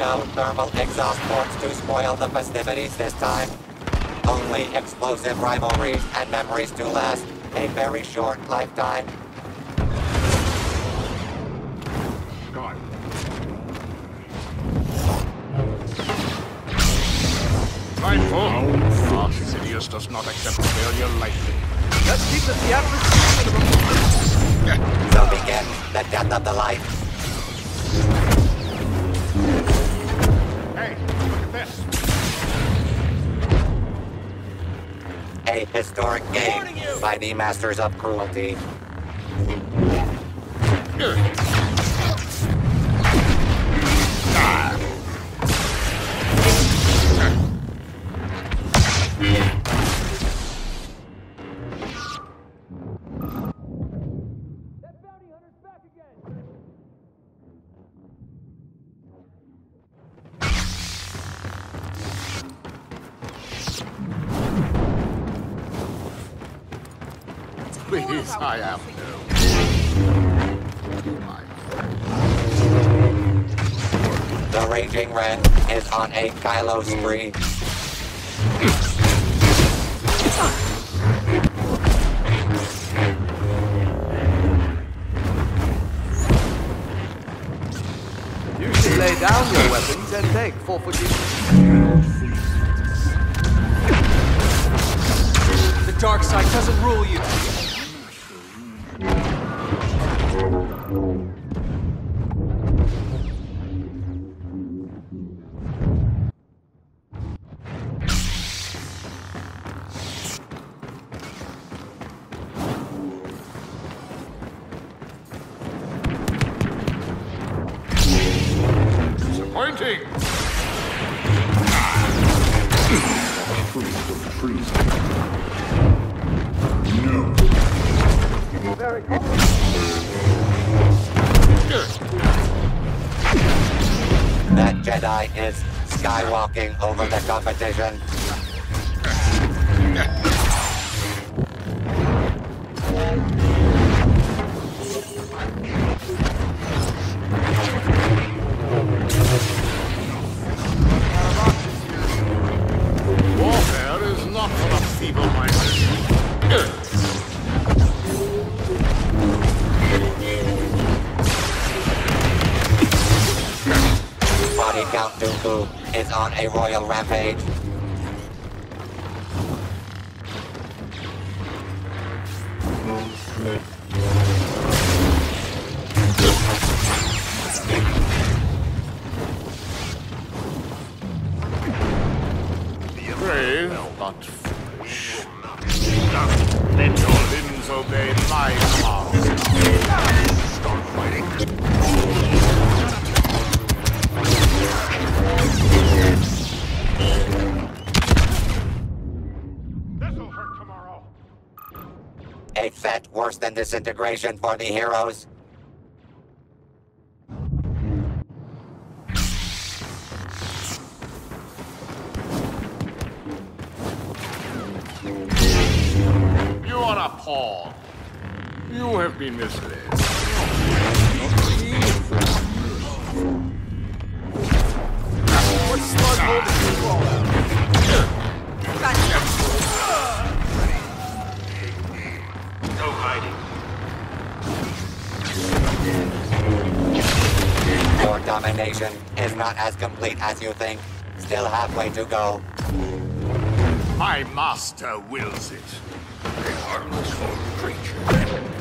No thermal exhaust ports to spoil the festivities this time. Only explosive rivalries and memories to last a very short lifetime. God. Mindful. Our Sidious does not accept failure lightly. Let's keep the theatrics minimum. So begin the death of the light. Historic game by the Masters of Cruelty. Please, I am My The Raging Ren is on a Kylo spree. You should lay down your weapons and take forfeiting. The dark side doesn't rule you. Priest of priest. No. That Jedi is skywalking over the competition. Feeble-minded. Body Count Dooku is on a royal rampage. Brave, but foolish. Let your limbs obey my. Start fighting. This'll hurt tomorrow. A fate worse than disintegration for the heroes. You have been misled. What slug holding you all? No hiding. Your domination is not as complete as you think. Still halfway to go. My master wills it. A harmless old creature.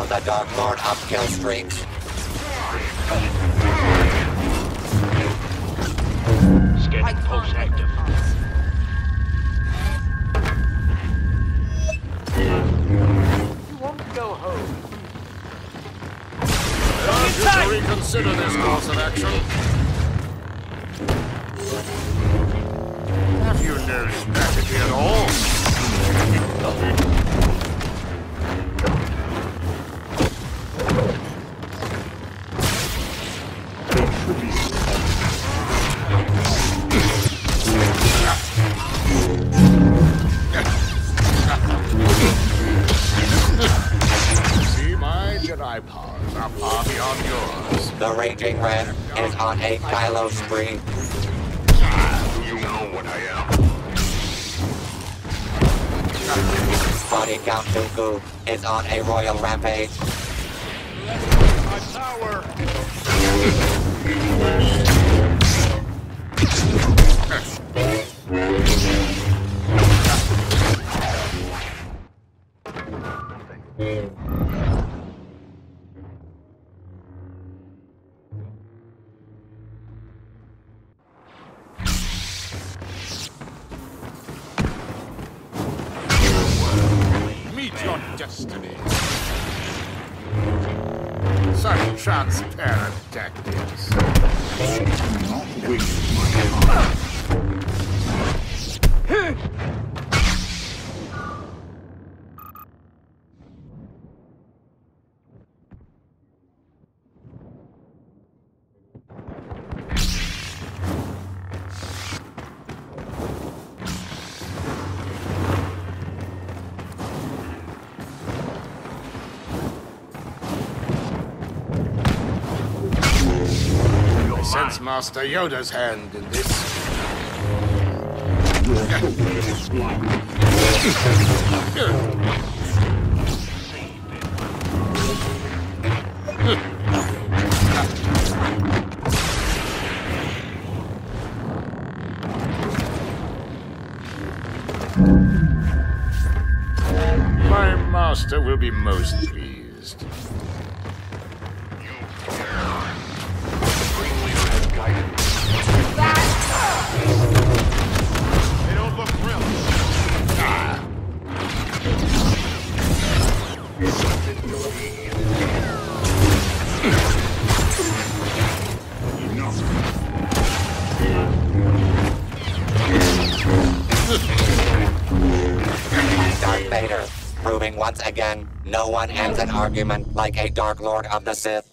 All hail the Dark Lord of kill streaks. Scanning pulse active. You want to go home? consider this course of action. Have you no strategy at all? Powers are far beyond yours. The Raging Ren is on a Kylo spree. You know what I am. Body Count Dooku is on a royal rampage. My power! Meet destiny. Such transparent tactics. I sense Master Yoda's hand in this. Your focus is blind. My master will be most pleased. Darth Vader, proving once again no one ends an argument like a Dark Lord of the Sith.